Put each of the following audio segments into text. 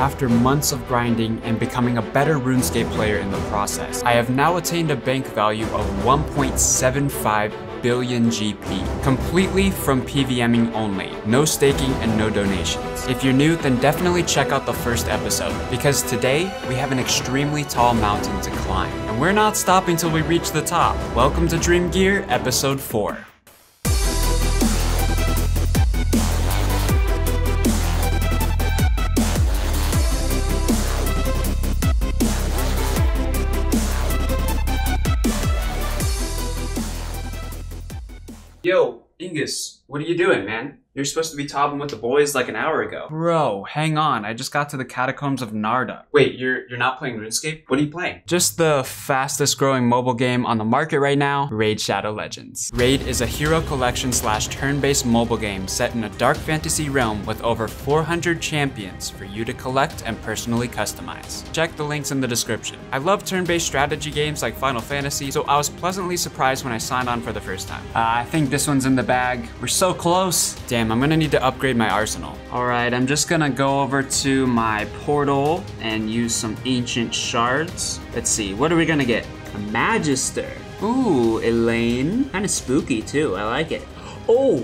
after months of grinding and becoming a better RuneScape player in the process. I have now attained a bank value of 1.75 billion GP, completely from PVMing only, no staking and no donations. If you're new, then definitely check out the first episode, because today we have an extremely tall mountain to climb, and we're not stopping till we reach the top. Welcome to Dream Gear, episode 4. Yo, Ingus, what are you doing, man? You're supposed to be topping with the boys like an hour ago. Bro, hang on. I just got to the catacombs of Narda. Wait, you're you're not playing RuneScape? What are you playing? Just the fastest growing mobile game on the market right now, Raid Shadow Legends. Raid is a hero collection slash turn-based mobile game set in a dark fantasy realm with over 400 champions for you to collect and personally customize. Check the links in the description. I love turn-based strategy games like Final Fantasy, so I was pleasantly surprised when I signed on for the first time. Uh, I think this one's in the bag. We're so close. Damn, I'm gonna need to upgrade my arsenal. All right, I'm just gonna go over to my portal and use some ancient shards. Let's see, what are we gonna get? A Magister. Ooh, Elaine. Kind of spooky too, I like it. Oh,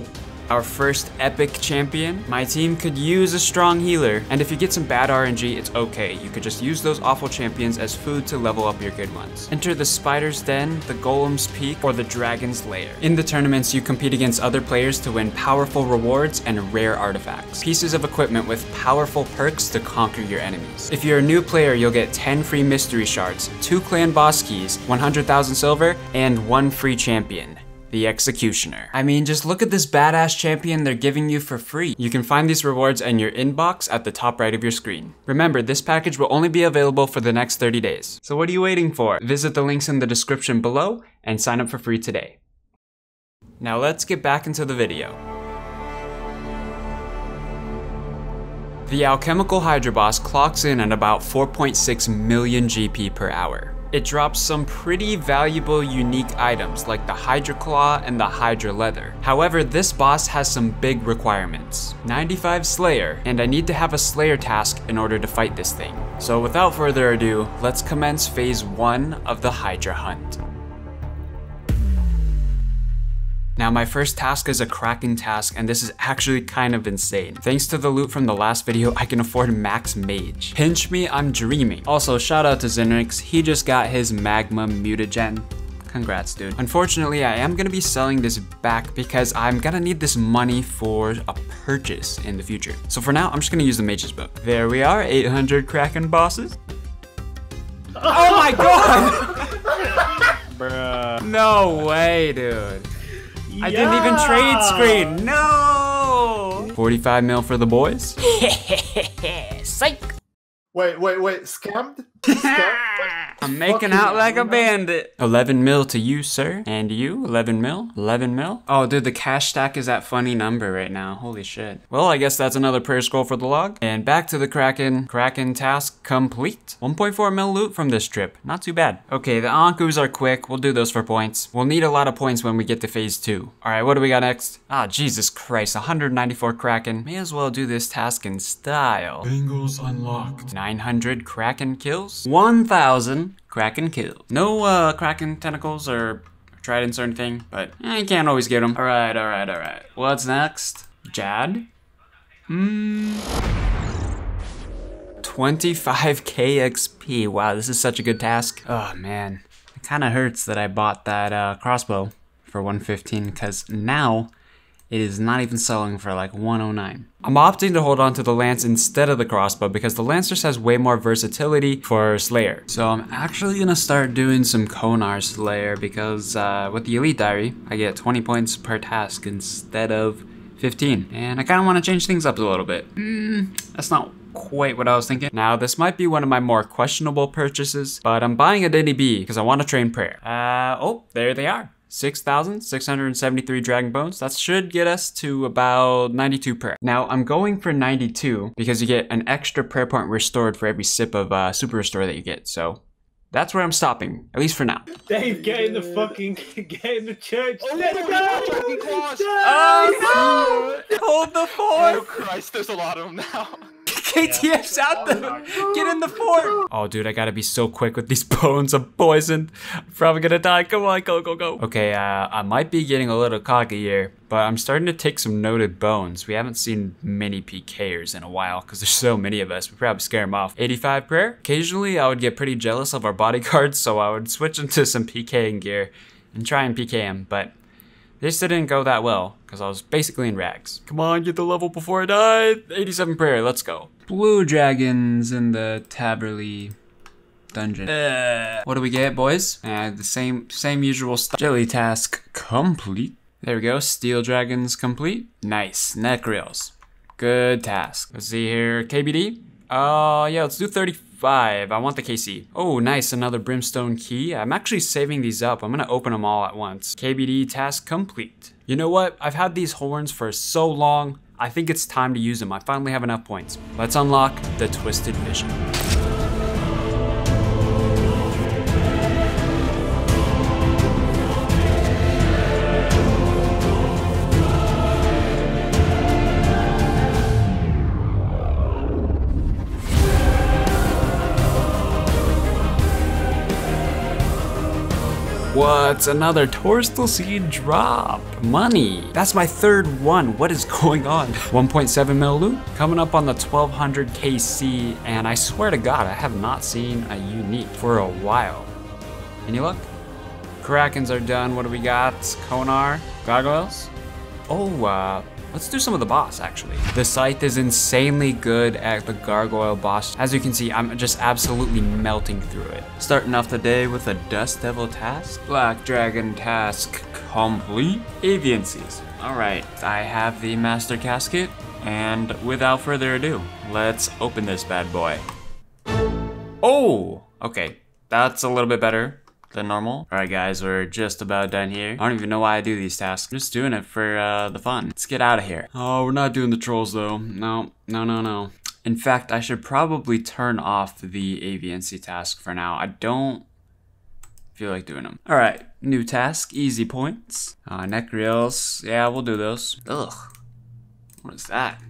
our first epic champion. My team could use a strong healer, and if you get some bad RNG, it's okay. You could just use those awful champions as food to level up your good ones. Enter the Spider's Den, the Golem's Peak, or the Dragon's Lair. In the tournaments, you compete against other players to win powerful rewards and rare artifacts. Pieces of equipment with powerful perks to conquer your enemies. If you're a new player, you'll get 10 free mystery shards, 2 clan boss keys, 100,000 silver, and 1 free champion the Executioner. I mean, just look at this badass champion they're giving you for free. You can find these rewards in your inbox at the top right of your screen. Remember, this package will only be available for the next 30 days. So what are you waiting for? Visit the links in the description below and sign up for free today. Now let's get back into the video. The Alchemical Hydra boss clocks in at about 4.6 million GP per hour. It drops some pretty valuable unique items like the Hydra Claw and the Hydra Leather. However, this boss has some big requirements. 95 Slayer, and I need to have a Slayer task in order to fight this thing. So without further ado, let's commence phase 1 of the Hydra Hunt. Now my first task is a Kraken task and this is actually kind of insane. Thanks to the loot from the last video, I can afford Max Mage. Pinch me, I'm dreaming. Also, shout out to Zinrix, he just got his Magma Mutagen. Congrats, dude. Unfortunately, I am gonna be selling this back because I'm gonna need this money for a purchase in the future. So for now, I'm just gonna use the Mage's Book. There we are, 800 Kraken bosses. Oh my god! Bruh. No way, dude. I didn't even trade screen. No. 45 mil for the boys. Psych. Wait, wait, wait. Scammed? Scammed? I'm making out like a bandit. 11 mil to you, sir. And you, 11 mil? 11 mil? Oh, dude, the cash stack is that funny number right now. Holy shit. Well, I guess that's another prayer scroll for the log. And back to the Kraken. Kraken task complete. 1.4 mil loot from this trip. Not too bad. Okay, the Ankus are quick. We'll do those for points. We'll need a lot of points when we get to phase two. All right, what do we got next? Ah, Jesus Christ, 194 Kraken. May as well do this task in style. Bengals unlocked. 900 Kraken kills. 1,000 Kraken kills. No uh, Kraken tentacles or tridents or anything, but I can't always get them. All right, all right, all right. What's next? Jad? Hmm. 25k XP. Wow, this is such a good task. Oh man, it kind of hurts that I bought that uh, crossbow for 115 because now it is not even selling for like 109. I'm opting to hold on to the lance instead of the crossbow because the lance just has way more versatility for Slayer. So I'm actually gonna start doing some Konar Slayer because uh, with the Elite Diary, I get 20 points per task instead of 15. And I kind of want to change things up a little bit. Mm, that's not quite what I was thinking. Now, this might be one of my more questionable purchases, but I'm buying a Denny B because I want to train prayer. Uh, oh, there they are. 6,673 Dragon Bones. That should get us to about 92 prayer. Now, I'm going for 92 because you get an extra prayer point restored for every sip of uh, Super Restore that you get. So that's where I'm stopping, at least for now. Dave, get in the fucking, get in the church. Oh Let's go! God, Dragon Claws. Oh no! Hold the fort! Oh! Christ, there's a lot of them now. KTF's out there. Get in the fort. Oh, dude, I gotta be so quick with these bones. I'm poisoned. I'm probably gonna die. Come on, go, go, go. Okay, uh, I might be getting a little cocky here, but I'm starting to take some noted bones. We haven't seen many PKers in a while because there's so many of us. We probably scare them off. 85 prayer. Occasionally, I would get pretty jealous of our bodyguards, so I would switch into some PKing gear and try and PK him, but this didn't go that well, because I was basically in rags. Come on, get the level before I die. 87 prayer, let's go. Blue dragons in the Taverley dungeon. Uh, what do we get, boys? Uh, the same same usual stuff. Jelly task complete. There we go, steel dragons complete. Nice, Nechryaels. Good task. Let's see here, KBD. Uh, yeah, let's do 35. I want the KC. Oh, nice, another brimstone key. I'm actually saving these up. I'm gonna open them all at once. KBD task complete. You know what? I've had these horns for so long. I think it's time to use them. I finally have enough points. Let's unlock the Twisted Vision. What's another Torstol Seed drop? Money. That's my third one. What is going on? 1.7 mil loot coming up on the 1200 KC, and I swear to God, I have not seen a unique for a while. Any luck? Krakens are done. What do we got? Konar, gargoyles. Oh, uh, Let's do some of the boss, actually. The scythe is insanely good at the gargoyle boss. As you can see, I'm just absolutely melting through it. Starting off the day with a Dust Devil task. Black Dragon task complete. Aviansies. Alright, I have the Master Casket, and without further ado, let's open this bad boy. Oh! Okay, that's a little bit better than normal. All right, guys, we're just about done here. I don't even know why I do these tasks. I'm just doing it for uh, the fun. Let's get out of here. Oh, we're not doing the trolls though. No, no, no, no. In fact, I should probably turn off the AVNC task for now. I don't feel like doing them. All right, new task, easy points. Uh, Nechryaels, yeah, we'll do those. Ugh, what is that?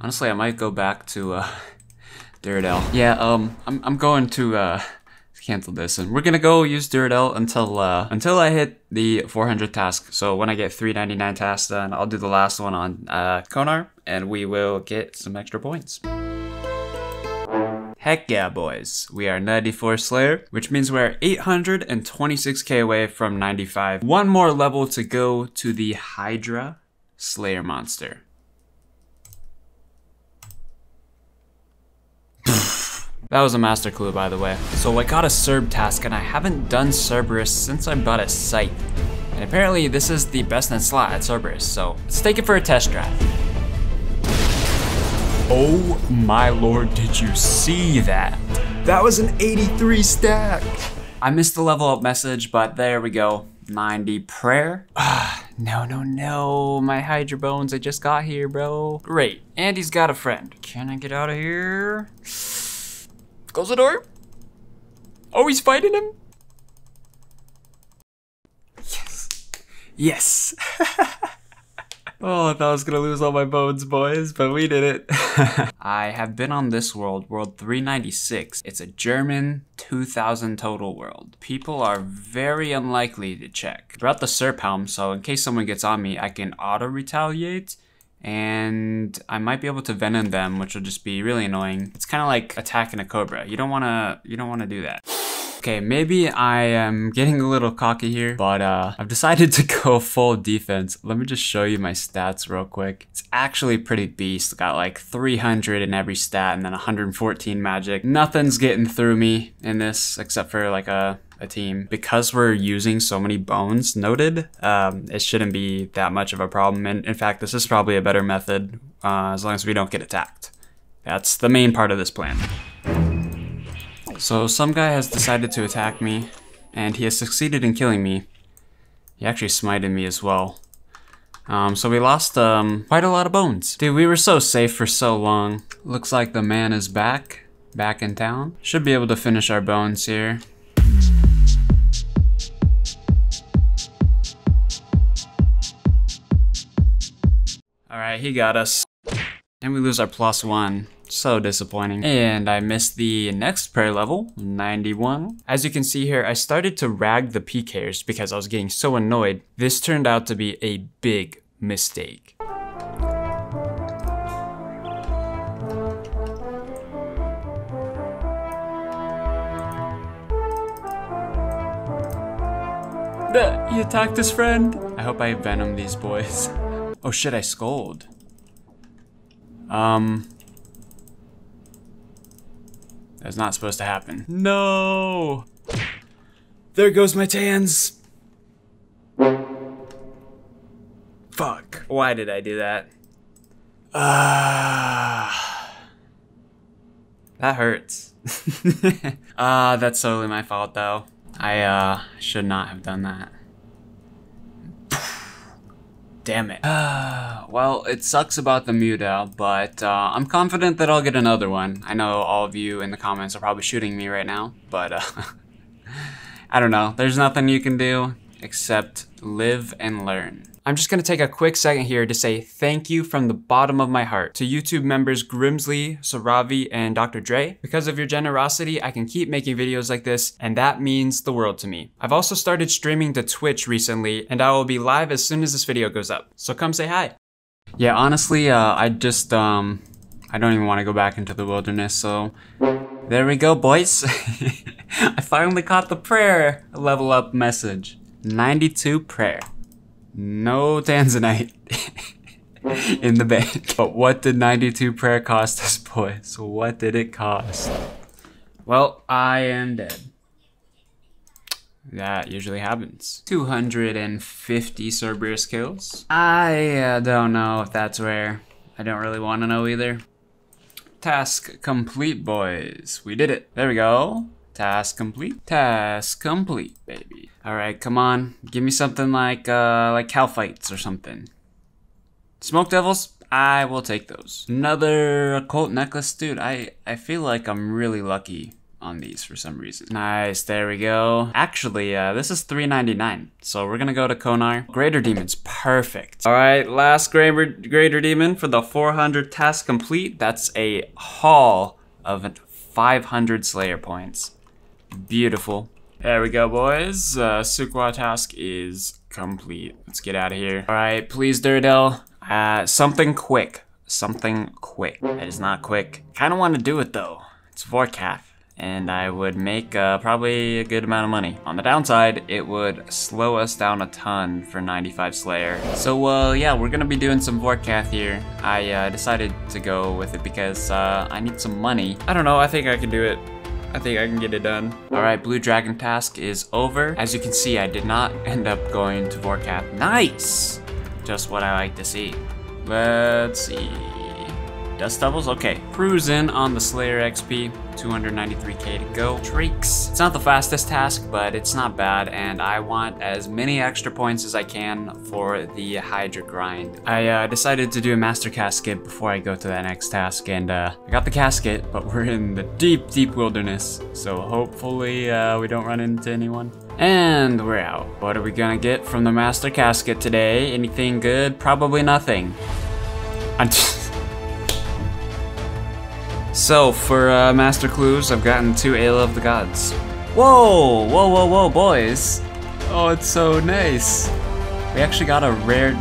Honestly, I might go back to uh, Duradel. Yeah, um, I'm, I'm going to uh, cancel this and we're gonna go use Duradel until uh, until I hit the 400 task. So when I get 399 tasks done, I'll do the last one on uh, Konar and we will get some extra points. Heck yeah, boys. We are 94 Slayer, which means we're 826k away from 95. One more level to go to the Hydra Slayer monster. That was a master clue, by the way. So I got a Cerb task, and I haven't done Cerberus since I bought a Scythe. And apparently this is the best in slot at Cerberus, so let's take it for a test drive. Oh my lord, did you see that? That was an 83 stack. I missed the level up message, but there we go. 90 prayer. Ah, no, no, no. My Hydra Bones, I just got here, bro. Great. And he's got a friend. Can I get out of here? Close the door. Oh, he's fighting him. Yes. Yes. oh, I thought I was gonna lose all my bones, boys, but we did it. I have been on this world, World 396. It's a German 2000 total world. People are very unlikely to check. Throughout the Serpalm, so in case someone gets on me, I can auto-retaliate and I might be able to venom them, which will just be really annoying. It's kind of like attacking a cobra. You don't want to you don't want to do that. Okay, maybe I am getting a little cocky here, but uh, I've decided to go full defense. Let me just show you my stats real quick. It's actually pretty beast. Got like 300 in every stat and then 114 magic. Nothing's getting through me in this except for like a a team. Because we're using so many bones noted, um, it shouldn't be that much of a problem. And in fact, this is probably a better method uh, as long as we don't get attacked. That's the main part of this plan. So some guy has decided to attack me, and he has succeeded in killing me. He actually smited me as well. Um, so we lost um, quite a lot of bones. Dude, we were so safe for so long. Looks like the man is back, back in town. Should be able to finish our bones here. Alright, he got us. And we lose our plus one. So disappointing. And I missed the next prayer level, 91. As you can see here, I started to rag the PKers because I was getting so annoyed. This turned out to be a big mistake. He attacked his friend. I hope I venom these boys. Oh shit, I scold. Um. That's not supposed to happen. No! There goes my tans! Fuck. Why did I do that? Ah. that hurts. Ah, uh, that's totally my fault though. I uh should not have done that. Damn it. well, it sucks about the Mewdow, but uh, I'm confident that I'll get another one. I know all of you in the comments are probably shooting me right now, but uh, I don't know. There's nothing you can do except live and learn. I'm just gonna take a quick second here to say thank you from the bottom of my heart to YouTube members Grimsli, Saravi, and Dr. Dre. Because of your generosity, I can keep making videos like this, and that means the world to me. I've also started streaming to Twitch recently, and I will be live as soon as this video goes up. So come say hi. Yeah, honestly, uh, I just, um, I don't even want to go back into the wilderness, so there we go, boys. I finally caught the prayer level up message. 92 prayer. No Tanzanite in the bank. But what did 92 prayer cost us, boys? What did it cost? Well, I am dead. That usually happens. 250 Cerberus kills. I uh, don't know if that's rare. I don't really want to know either. Task complete, boys. We did it. There we go. Task complete. Task complete, baby. Alright, come on. Give me something like, uh, like Kalphites or something. Smoke Devils? I will take those. Another occult necklace? Dude, I, I feel like I'm really lucky on these for some reason. Nice, there we go. Actually, uh, this is 3.99, so we're gonna go to Konar. Greater Demons, perfect. All right, last Greater, Greater Demon for the 400 task complete. That's a haul of 500 Slayer points. Beautiful. There we go, boys. Uh, Suqah task is complete. Let's get out of here. All right, please, Duradel. Uh, something quick. Something quick. That is not quick. Kind of want to do it, though. It's Vorkath and I would make uh, probably a good amount of money. On the downside, it would slow us down a ton for 95 Slayer. So uh, yeah, we're gonna be doing some Vorkath here. I uh, decided to go with it because uh, I need some money. I don't know, I think I can do it. I think I can get it done. All right, Blue Dragon task is over. As you can see, I did not end up going to Vorkath. Nice! Just what I like to see. Let's see. Dust Devils? Okay. Cruising on the Slayer XP. 293k to go. Treeks. It's not the fastest task, but it's not bad, and I want as many extra points as I can for the Hydra grind. I uh, decided to do a Master Casket before I go to that next task, and uh, I got the casket, but we're in the deep, deep wilderness, so hopefully uh, we don't run into anyone. And we're out. What are we gonna get from the Master Casket today? Anything good? Probably nothing. I'm So, for uh, Master Clues, I've gotten two Ayla of the Gods. Whoa! Whoa, whoa, whoa, boys! Oh, it's so nice! We actually got a rare...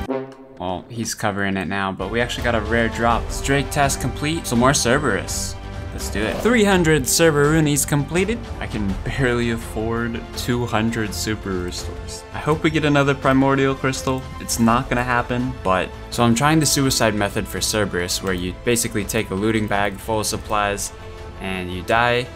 Well, he's covering it now, but we actually got a rare drop. Drake task complete, so more Cerberus. Let's do it. 300 Cerberunis completed. I can barely afford 200 Super Restores. I hope we get another Primordial Crystal. It's not gonna happen, but... So I'm trying the suicide method for Cerberus, where you basically take a looting bag full of supplies, and you die,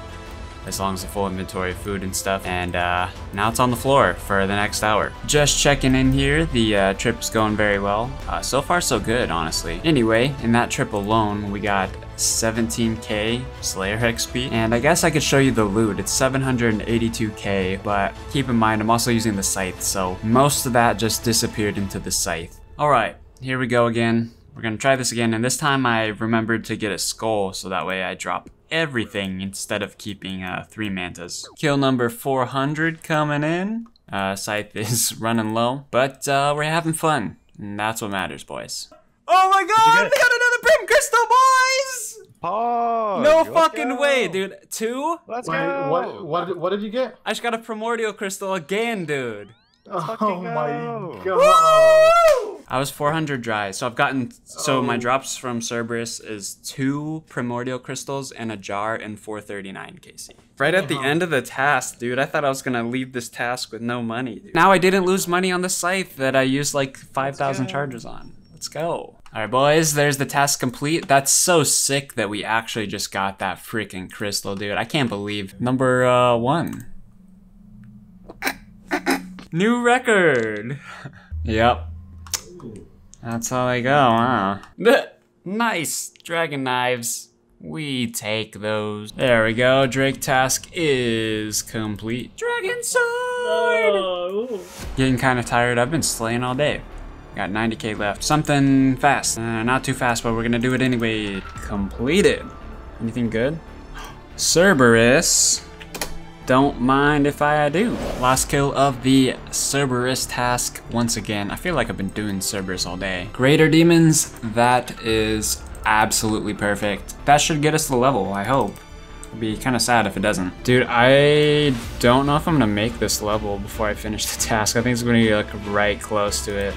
as long as a full inventory of food and stuff. And uh, now it's on the floor for the next hour. Just checking in here, the uh, trip's going very well. Uh, so far so good, honestly. Anyway, in that trip alone, we got 17k Slayer XP. And I guess I could show you the loot. It's 782k, but keep in mind I'm also using the scythe, so most of that just disappeared into the scythe. Alright, here we go again. We're gonna try this again, and this time I remembered to get a skull, so that way I drop everything instead of keeping uh, three mantas. Kill number 400 coming in. Uh, Scythe is running low, but uh, we're having fun, and that's what matters, boys. Oh my god, we got another Brim crystal, boys! Pog, no fucking go. way, dude. Two? Let's Wait, go. what, what, did- what did you get? I just got a primordial crystal again, dude. Oh my go. god. I was 400 dry, so I've gotten. So my Oh. drops from Cerberus is two primordial crystals and a jar and 439 KC. Right at the Uh-huh. end of the task, dude, I thought I was gonna leave this task with no money. Dude. Now I didn't lose money on the scythe that I used like 5,000 charges on. Let's go. All right, boys, there's the task complete. That's so sick that we actually just got that freaking crystal, dude. I can't believe. Number uh, one. New record. yep. That's how they go, huh? nice! Dragon knives. We take those. There we go. Drake task is complete. Dragon sword! Getting kind of tired. I've been slaying all day. Got 90k left. Something fast. Uh, not too fast, but we're gonna do it anyway. Completed. Anything good? Cerberus. Don't mind if I do. Last kill of the Cerberus task once again. I feel like I've been doing Cerberus all day. Greater Demons, that is absolutely perfect. That should get us the level, I hope. It'd be kind of sad if it doesn't. Dude, I don't know if I'm gonna make this level before I finish the task. I think it's gonna be like right close to it.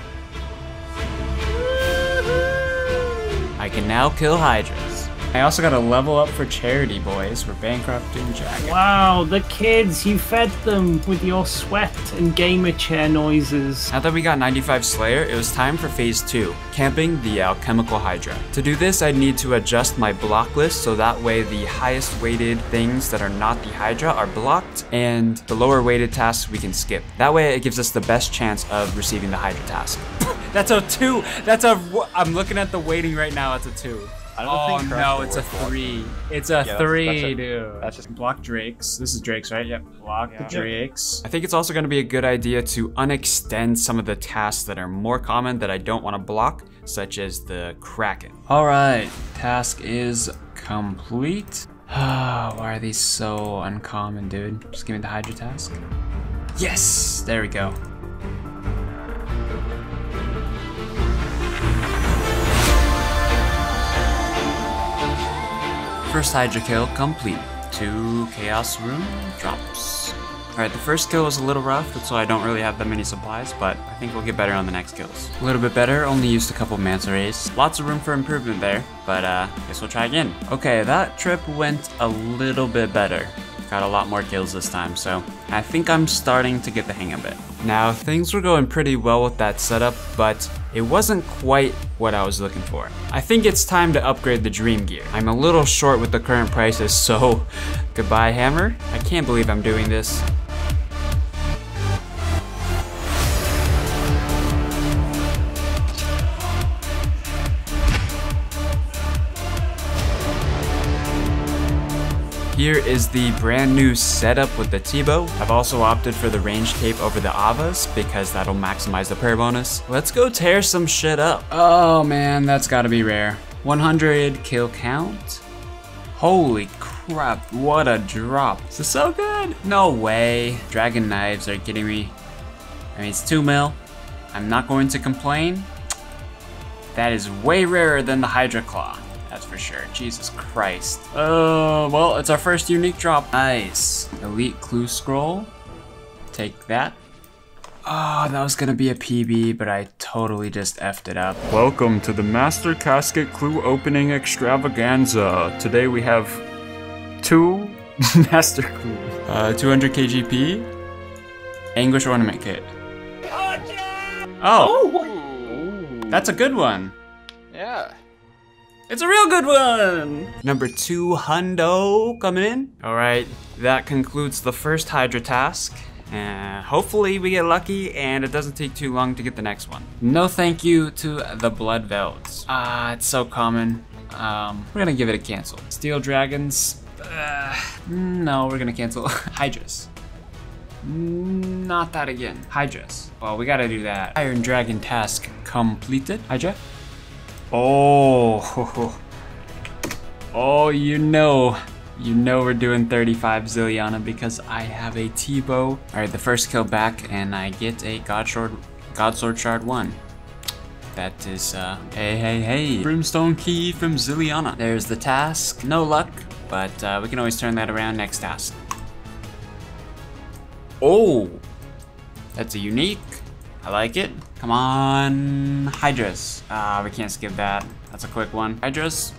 Can now kill Hydras. I also got a level up for charity, boys. We're bankrupting Jack. Wow, the kids, you fed them with your sweat and gamer chair noises. Now that we got 95 Slayer, it was time for phase 2, camping the alchemical Hydra. To do this, I'd need to adjust my block list so that way the highest weighted things that are not the Hydra are blocked, and the lower weighted tasks we can skip. That way it gives us the best chance of receiving the Hydra task. That's a 2! That's a... I'm looking at the weighting right now, it's a 2. I don't Oh think no, it's a work for three. It's a that's- three, that's a- dude. that's just- block Drakes. This is Drakes, right? Yep. Block Yeah. the Drakes. I think it's also going to be a good idea to unextend some of the tasks that are more common that I don't want to block, such as the Kraken. All right, task is complete. Why are these so uncommon, dude? Just give me the Hydra task. Yes, there we go. First Hydra kill complete. Two Chaos Rune drops. Alright, the first kill was a little rough, so I don't really have that many supplies, but I think we'll get better on the next kills. A little bit better, only used a couple Manta Rays. Lots of room for improvement there, but uh, guess we'll try again. Okay, that trip went a little bit better. Got a lot more kills this time, so I think I'm starting to get the hang of it. Now, things were going pretty well with that setup, but it wasn't quite what I was looking for. I think it's time to upgrade the Dream Gear. I'm a little short with the current prices, so goodbye, Hammer. I can't believe I'm doing this. Here is the brand new setup with the T-bow. I've also opted for the range cape over the Avas because that'll maximize the prayer bonus. Let's go tear some shit up. Oh man, that's gotta be rare. 100 kill count? Holy crap, what a drop. This is so good. No way. Dragon knives are getting me. I mean, it's 2 mil. I'm not going to complain. That is way rarer than the Hydra Claw. That's for sure. Jesus Christ. Oh, well, it's our first unique drop. Nice. Elite Clue Scroll. Take that. Oh, that was gonna be a PB, but I totally just effed it up. Welcome to the Master Casket Clue Opening Extravaganza. Today we have two Master Clues. Uh, 200 KGP. Anguish Ornament Kit. Oh, that's a good one. Yeah. It's a real good one! Number two hundo coming in. All right, that concludes the first Hydra task. And hopefully we get lucky and it doesn't take too long to get the next one. No thank you to the Blood Velds. Ah, it's so common. Um, we're gonna give it a cancel. Steel Dragons. Uh, no, we're gonna cancel. Hydras. Not that again. Hydras. Well, we gotta do that. Iron Dragon task completed. Hydra. Oh, oh, you know, you know we're doing 35 Zilyana because I have a T-bow. All right, the first kill back, and I get a God Sword, God Sword Shard one. That is, uh, hey, hey, hey. Brimstone key from Zilyana. There's the task. No luck, but uh, we can always turn that around next task. Oh, that's a unique. I like it. Come on, Hydras. Ah, we can't skip that. That's a quick one. Hydras.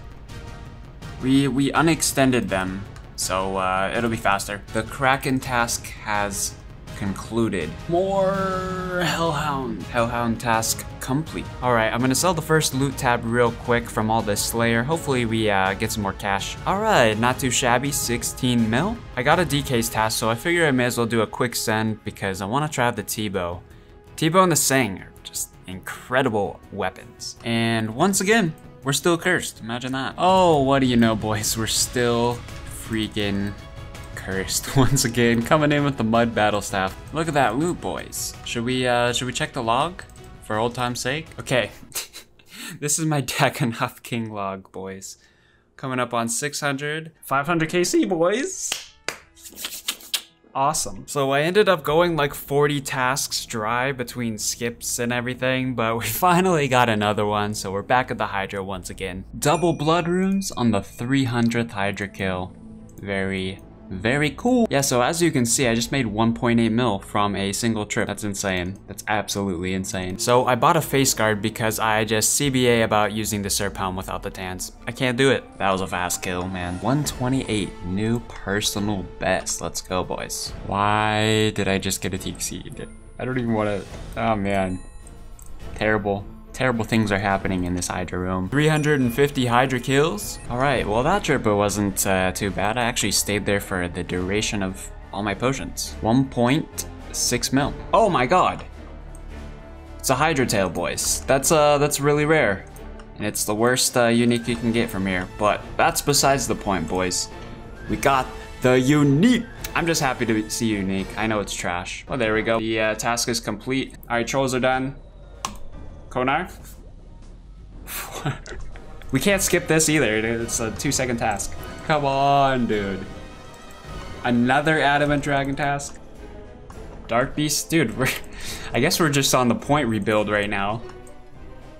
We we unextended them, so uh, it'll be faster. The Kraken task has concluded. More Hellhound. Hellhound task complete. All right, I'm gonna sell the first loot tab real quick from all this Slayer. Hopefully we uh, get some more cash. All right, not too shabby, 16 mil. I got a DK's task, so I figure I may as well do a quick send because I wanna try out the T-bow. T-bow and the Sang are just incredible weapons. And once again, we're still cursed, imagine that. Oh, what do you know, boys? We're still freaking cursed once again, coming in with the mud battle staff. Look at that loot, boys. Should we uh should we check the log for old time's sake? Okay. this is my Dagannoth King log, boys. Coming up on 600, 500 KC, boys. Awesome. So I ended up going like 40 tasks dry between skips and everything, but we finally got another one, so we're back at the Hydra once again. Double blood runes on the 300th Hydra kill. Very, very cool. Yeah, so as you can see, I just made 1.8 mil from a single trip. That's insane. That's absolutely insane. So I bought a face guard because I just CBA about using the Serpalm without the tans. I can't do it. That was a fast kill, man. 128, new personal best. Let's go, boys. Why did I just get a Teak Seed? I don't even want to, oh man. Terrible. Terrible things are happening in this Hydra room. 350 Hydra kills. All right, well that trip wasn't uh, too bad. I actually stayed there for the duration of all my potions. 1.6 mil. Oh my god. It's a Hydra tail, boys. That's uh, that's really rare. And it's the worst uh, unique you can get from here. But that's besides the point, boys. We got the unique. I'm just happy to see unique. I know it's trash. Oh, there we go. The uh, task is complete. All right, trolls are done. Konar? we can't skip this either. It's a two second task. Come on, dude. Another adamant dragon task? Dark Beast? Dude, we're, I guess we're just on the point rebuild right now.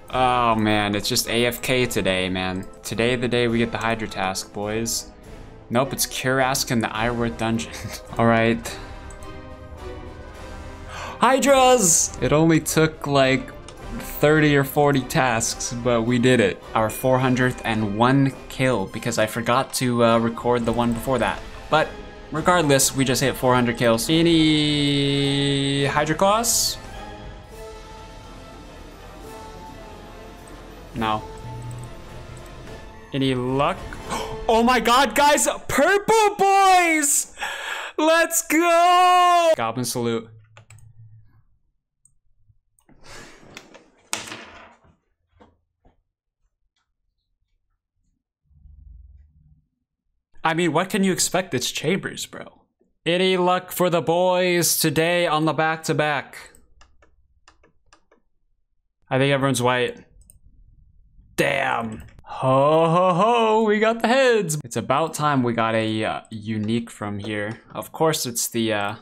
Oh man, it's just AFK today, man. Today the day we get the Hydra task, boys. Nope, it's Kurask in the Iorwerth dungeon. Alright. Hydras! It only took like 30 or 40 tasks, but we did it. Our 401 kill because I forgot to uh, record the one before that. But regardless, we just hit 400 kills. Any Hydra Claws? No. Any luck? Oh my god, guys! Purple boys! Let's go! Goblin salute. I mean, what can you expect? It's Chambers, bro. Any luck for the boys today on the back to back? I think everyone's white. Damn. Ho ho ho, we got the heads. It's about time we got a uh, unique from here. Of course, it's the uh,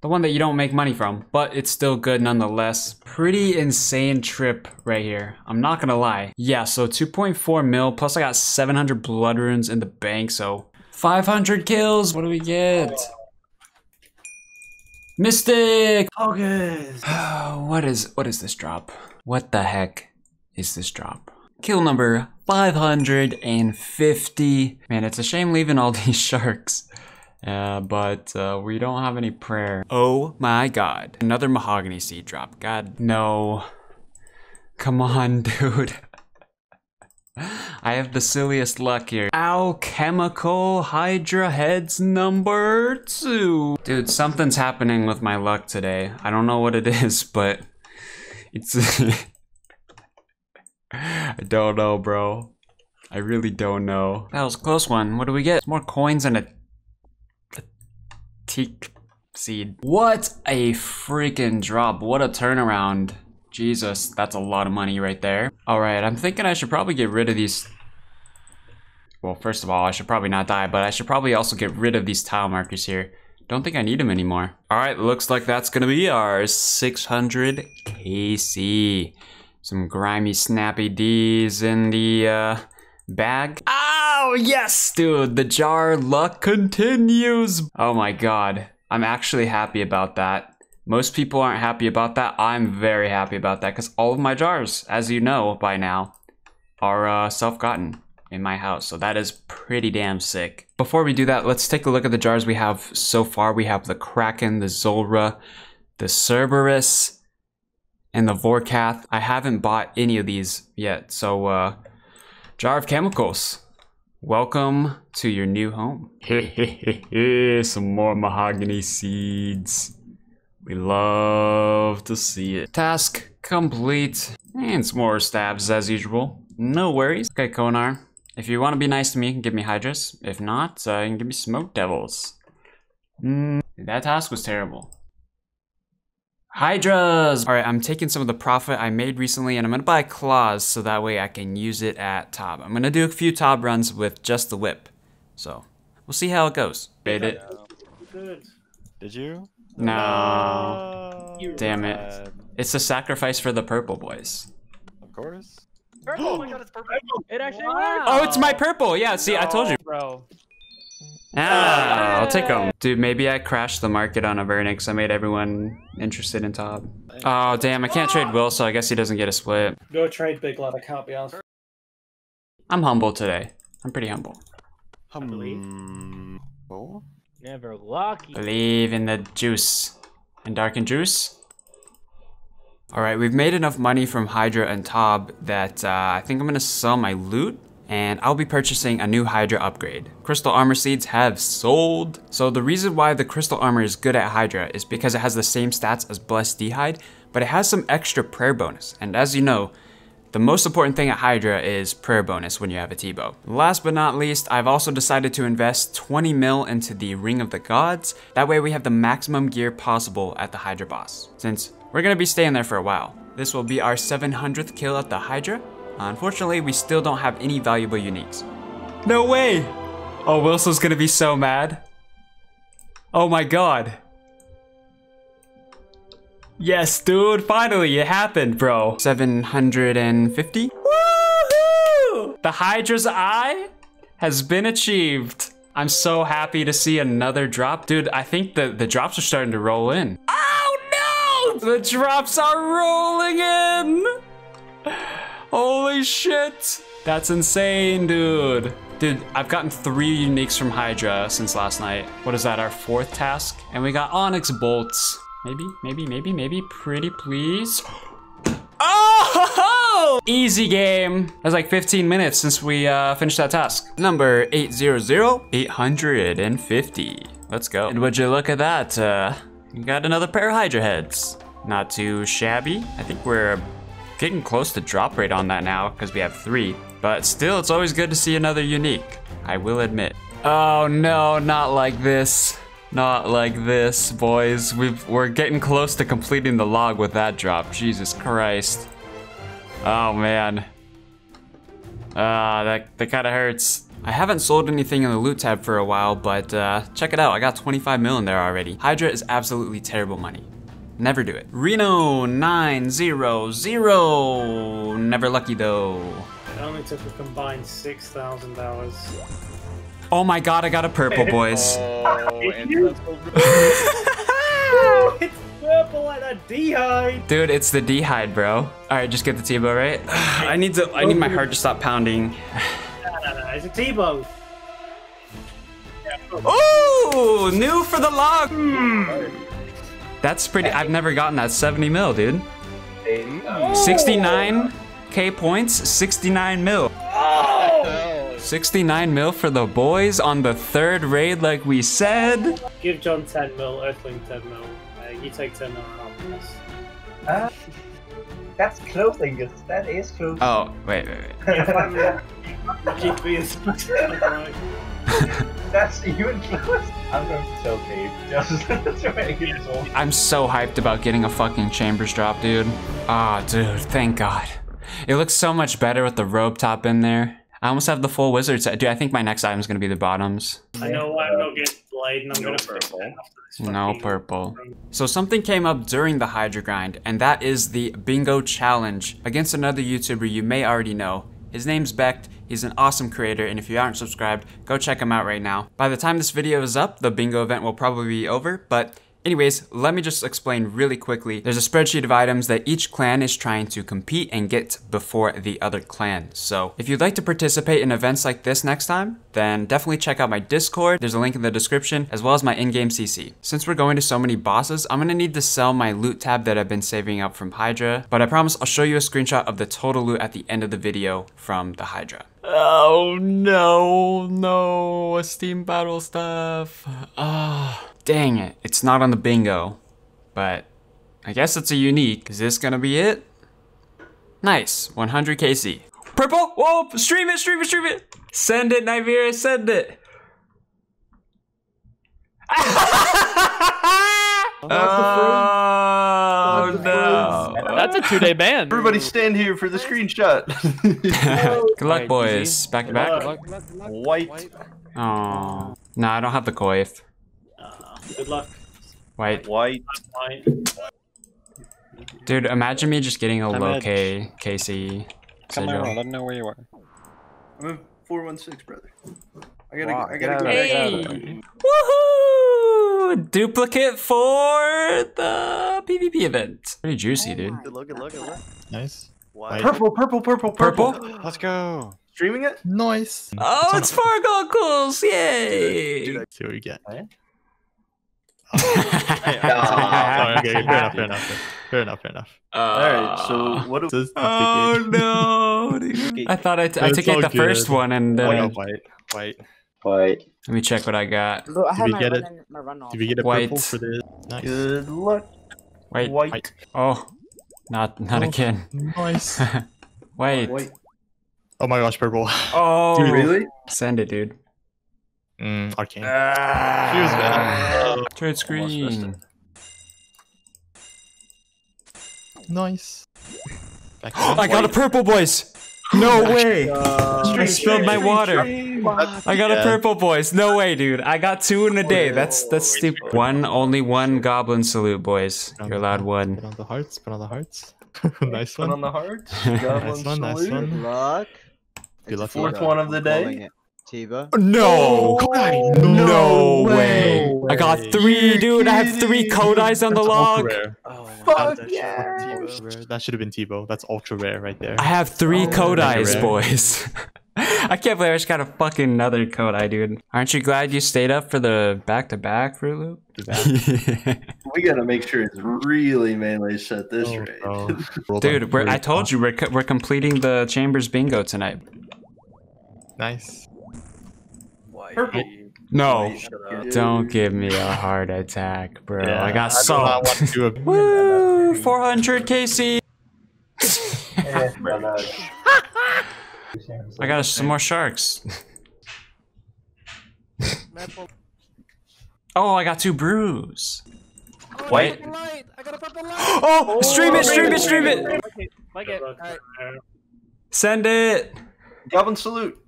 the one that you don't make money from, but it's still good nonetheless. Pretty insane trip right here. I'm not gonna lie. Yeah, so 2.4 mil, plus I got 700 blood runes in the bank, so 500 kills. What do we get? Mystic! August. what is what is this drop? What the heck is this drop? Kill number 550. Man, it's a shame leaving all these sharks. Uh, but uh, we don't have any prayer. Oh my god. Another mahogany seed drop. God, no. Come on, dude. I have the silliest luck here. Alchemical Hydra Heads number two. Dude, something's happening with my luck today. I don't know what it is, but it's... I don't know, bro. I really don't know. That was a close one. What do we get? More coins and a teak seed. What a freaking drop. What a turnaround. Jesus, that's a lot of money right there. All right, I'm thinking I should probably get rid of these. Well, first of all, I should probably not die, but I should probably also get rid of these tile markers here. Don't think I need them anymore. All right, looks like that's gonna be our 600 KC. Some grimy snappy D's in the uh, bag. Oh, yes, dude. The jar luck continues. Oh my god. I'm actually happy about that. Most people aren't happy about that. I'm very happy about that because all of my jars, as you know by now, are uh, self-gotten in my house. So that is pretty damn sick. Before we do that, let's take a look at the jars we have so far. We have the Kraken, the Zulrah, the Cerberus, and the Vorkath. I haven't bought any of these yet. So, uh, Jar of Chemicals. Welcome to your new home. Some more mahogany seeds. We love to see it. Task complete. And some more stabs as usual. No worries. Okay, Konar. If you want to be nice to me, you can give me Hydras. If not, uh, you can give me Smoke Devils. Mm, that task was terrible. Hydras! Alright, I'm taking some of the profit I made recently and I'm gonna buy claws so that way I can use it at top. I'm gonna do a few top runs with just the whip. So, we'll see how it goes. Bait it. Good. Did you? No. You Damn it. Bad. It's a sacrifice for the purple boys. Of course. Oh my god, it's purple. It actually Wow. Oh, it's my purple! Yeah, see, I told you. Bro. Ah, I'll take them. Dude, maybe I crashed the market on a Vernix. I made everyone interested in Tob. Oh, damn, I can't trade Will, so I guess he doesn't get a split. Go trade big lad, I can't be asked. I'm humble today. I'm pretty humble. Hmm. Oh? Never lucky. Believe in the juice. And darken juice? Alright, we've made enough money from Hydra and Tob that uh, I think I'm gonna sell my loot and I'll be purchasing a new Hydra upgrade. Crystal Armor Seeds have sold. So the reason why the Crystal Armor is good at Hydra is because it has the same stats as Blessed D'hide, but it has some extra prayer bonus. And as you know, the most important thing at Hydra is prayer bonus when you have a T-bow. Last but not least, I've also decided to invest 20 mil into the Ring of the Gods. That way we have the maximum gear possible at the Hydra boss. Since we're gonna be staying there for a while. This will be our 700th kill at the Hydra. Uh, unfortunately, we still don't have any valuable uniques. No way! Oh, Wilson's gonna be so mad. Oh my god. Yes, dude, finally, it happened, bro. 750? Woohoo! The Hydra's Eye has been achieved. I'm so happy to see another drop. Dude, I think the, the drops are starting to roll in. Oh no! The drops are rolling in! Holy shit! That's insane, dude. Dude, I've gotten three uniques from Hydra since last night. What is that, our fourth task? And we got Onyx Bolts. Maybe, maybe, maybe, maybe. Pretty please. Oh! Easy game. Was like 15 minutes since we uh, finished that task. Number 800, 850. Let's go. And would you look at that? Uh, we got another pair of Hydra heads. Not too shabby. I think we're getting close to drop rate on that now because we have three. But still, it's always good to see another unique. I will admit. Oh no, not like this. Not like this, boys. We've, we're getting close to completing the log with that drop. Jesus Christ. Oh man. Ah, that, that kind of hurts. I haven't sold anything in the loot tab for a while, but uh, check it out. I got 25 mil in there already. Hydra is absolutely terrible money. Never do it. Reno 900. Never lucky though. It only took a combined 6,000 hours. Oh my god, I got a purple, boys. Oh, and you? that's what- it's purple like that D-hide! Dude, it's the D-hide, bro. All right, just get the T-bow, right? I need to. I need my heart to stop pounding. It's a T-bow. Ooh, new for the log. That's pretty. I've never gotten that 70 mil, dude. 69k points, 69 mil. 69 mil for the boys on the third raid, like we said. Give John 10 mil, Earthling 10 mil. Uh, you take 10 mil happiness. Uh, that's clothing. That is clothing. Oh, wait, wait, wait. GP is that's even close. I'm going to tell Dave just to make it so. I'm so hyped about getting a fucking chambers drop, dude. Ah, dude, thank God. It looks so much better with the rope top in there. I almost have the full wizard set. Dude, I think my next item is gonna be the bottoms. I know why I'm not getting Blade, and I'm No gonna purple. after this No purple. So something came up during the Hydra grind, and that is the Bingo Challenge against another YouTuber you may already know. His name's Becht. He's an awesome creator, and if you aren't subscribed, go check him out right now. By the time this video is up, the bingo event will probably be over, but Anyways, let me just explain really quickly. There's a spreadsheet of items that each clan is trying to compete and get before the other clan. So if you'd like to participate in events like this next time, then definitely check out my Discord. There's a link in the description, as well as my in-game CC. Since we're going to so many bosses, I'm gonna need to sell my loot tab that I've been saving up from Hydra, but I promise I'll show you a screenshot of the total loot at the end of the video from the Hydra. Oh no, no, Steam battlestaff. Ah. Dang it, it's not on the bingo. But I guess it's a unique. Is this gonna be it? Nice, 100 KC. Purple, whoa, stream it, stream it, stream it. Send it, Nivera, send it. oh no. That's a two-day ban. Everybody stand here for the screenshot. Good luck, Alright, boys. GG. Back to Good back. luck. White, Oh. No, I don't have the coif. Uh, good luck. White. white. Bye. dude, imagine me just getting a I'm low Edge. K KC. Come sigil. on, let me know where you are. I'm in 416, brother. I gotta, Wow, I gotta go of there, back. get out of there. Woohoo! Duplicate for the PvP event. Pretty juicy, oh dude. Good look, good look, good look. Nice. White. Purple, purple, purple, purple. Purple? Let's go. Streaming it? Nice. Oh, it's Fargoggles! Yay! See what we oh. get. Hey, oh, Sorry, okay, fair enough, fair enough. Fair enough, fair enough. Uh, Alright, so what do Oh no, dude. I thought I, t- I It's took it all the first one and White, then white, white. White. Let me check what I got. Bro, I Did have we my get run, it? in, my run off. Did we get a White. purple for the nice? Good luck. Wait, White. oh, not not Oh. again. Nice. Wait. White. Oh my gosh, purple. Oh, Dude, Really? Send it, dude. Mm, arcane. Ah, Cheers, man. Trade screen. Nice. Back I got a purple, boys. No oh way. I spilled my water. I got a purple, boys. No way, dude. I got two in a day. That's that's stupid. One, only one goblin salute, boys. You're allowed one. Put on the hearts. Put on the hearts. nice one. Put on one. the heart. Nice Goblin one. Nice salute. one. luck. Good luck. Fourth one of the day. Tiba. No. Kodai, No no way. way. I got three, dude. I have three Kodais on the log. ultra rare. Oh, Fuck That- yeah! ultra rare. That should have been T-bow. That's ultra rare right there. I have three Oh, Kodais, rare. boys. I can't believe I just got a fucking another Kodai, dude. Aren't you glad you stayed up for the back-to-back Fruit Loop? We gotta make sure it's really melee set this Oh, rate. no. Roll Dude, we're, I told you we're co- we're completing the Chambers bingo tonight. Nice. Purple. No, don't give me a heart attack, bro. Yeah, I got do not want to salt. do a Woo! 400 KC. Eh. I got some more sharks. oh, I got two brews. Wait. Oh, stream it, stream it, stream it. Like Good it. luck. Send it. Goblin salute.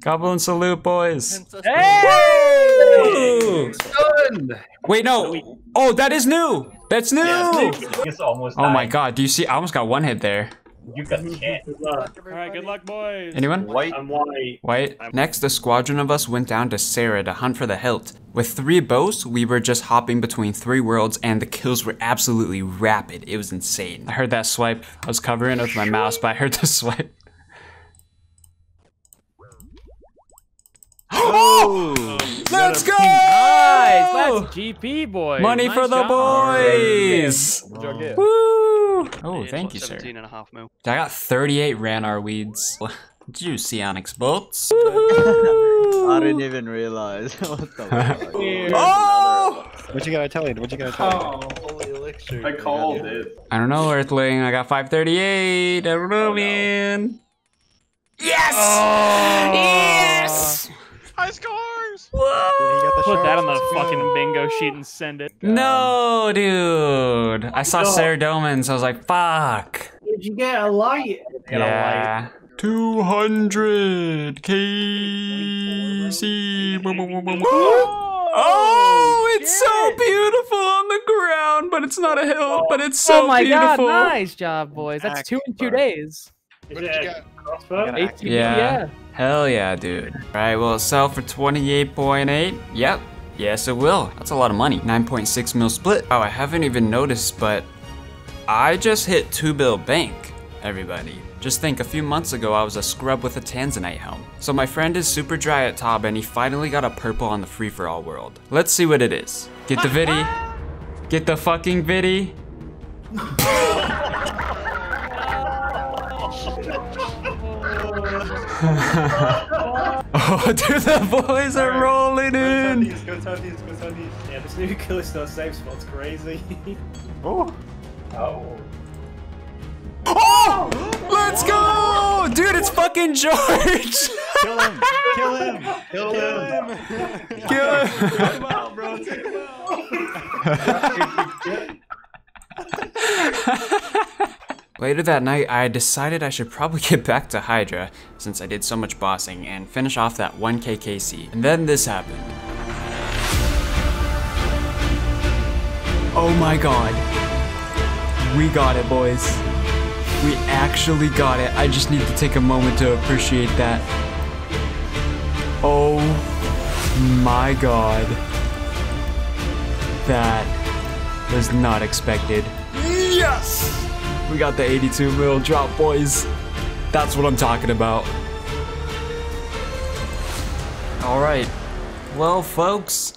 Goblin salute, boys. Princess Woo! Done. Wait, no. Oh, that is new. That's new. It's almost Oh my god, do you see? I almost got one hit there. You got can't. Good luck. Alright, good luck, boys. Anyone? White. I'm white. Wait. Next, a squadron of us went down to Sara to hunt for the hilt. With three bows, we were just hopping between three worlds, and the kills were absolutely rapid. It was insane. I heard that swipe. I was covering it with my mouse, but I heard the swipe. Oh! Let's go! Nice. That's GP, boys. Money Nice for the job. boys! Oh. Woo! Oh, thank you, sir. and a half mil. I got 38 Ranarr weeds. Juicy Onyx bolts. I didn't even realize. what the fuck? Oh! What you gotta tell you? What you gotta tell Oh, holy elixir. I called it. I don't know, Earthling. I got 538. I don't know, oh, man. Yes! Oh, yes! High scores! Whoa! Put that on the fucking bingo sheet and send it. No, dude. I saw Sarah Domans. I was like, fuck. Did you get a light? Get a light. Yeah. 200 KC. Oh, it's so beautiful on the ground, but it's not a hill, but it's so beautiful. oh my beautiful. god, nice job, boys. That's two in two days. What did you get? Crossbow? Yeah. yeah. Hell yeah, dude. Alright, will it sell for 28.8? Yep. Yes, it will. That's a lot of money. 9.6 mil split. Oh, I haven't even noticed, but I just hit 2 bill bank, everybody. Just think, a few months ago, I was a scrub with a Tanzanite helm. So my friend is super dry at Tob, and he finally got a purple on the free-for-all world. Let's see what it is. Get the viddy. Get the fucking viddy. oh, dude, the boys are rolling in. Go southeast, go southeast. Yeah, this new Callisto safe spot's crazy. Oh. Oh. oh. Oh! Let's go! Dude, it's fucking George! Kill him! Kill him! Kill him! Kill him. Take him out, bro. Take him out. Later that night, I decided I should probably get back to Hydra since I did so much bossing and finish off that 1k KC. And then this happened. Oh my god. We got it, boys. We actually got it. I just need to take a moment to appreciate that. Oh my god. That was not expected. Yes! We got the 82 mil drop, boys. That's what I'm talking about. Alright. Well, folks,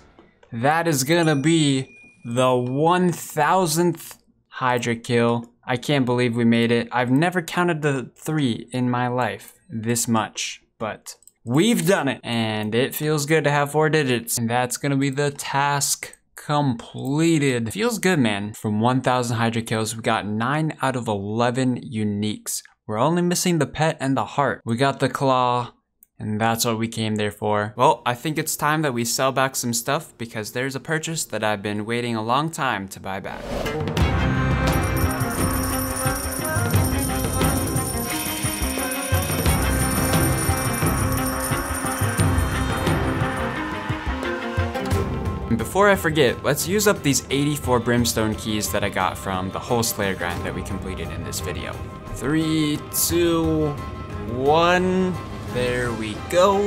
that is gonna be the 1000th Hydra kill. I can't believe we made it. I've never counted the three in my life this much, but we've done it. And it feels good to have four digits. And that's gonna be the task completed. Feels good, man. From 1000 Hydra kills, we got 9 out of 11 uniques. We're only missing the pet and the heart. We got the claw, and that's what we came there for. Well, I think it's time that we sell back some stuff because there's a purchase that I've been waiting a long time to buy back. Before I forget, let's use up these 84 brimstone keys that I got from the whole Slayer grind that we completed in this video. Three, two, one, there we go.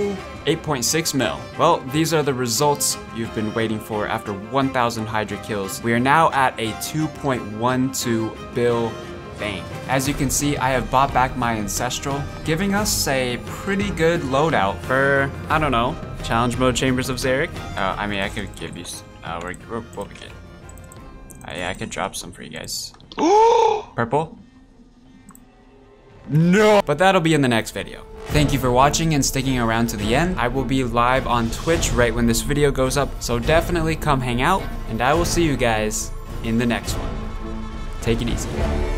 8.6 mil. Well, these are the results you've been waiting for after 1,000 Hydra kills. We are now at a 2.12 bill bank. As you can see, I have bought back my Ancestral, giving us a pretty good loadout for, I don't know, challenge mode Chambers of Xeric. Uh, I mean, I could give you, uh, we're, we're, we'll be good. Uh, yeah, I could drop some for you guys. Purple? No! But that'll be in the next video. Thank you for watching and sticking around to the end. I will be live on Twitch right when this video goes up, so definitely come hang out, and I will see you guys in the next one. Take it easy.